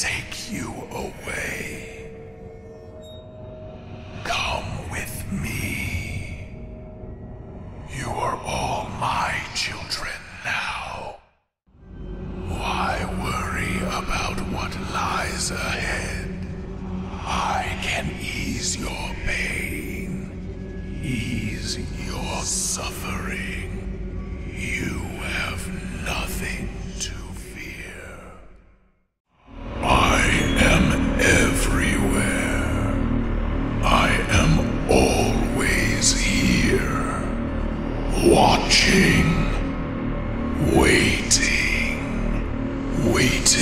take you away. Come with me. You are all my children now. Why worry about what lies ahead? I can ease your pain, ease your suffering. am always here, watching, waiting, waiting.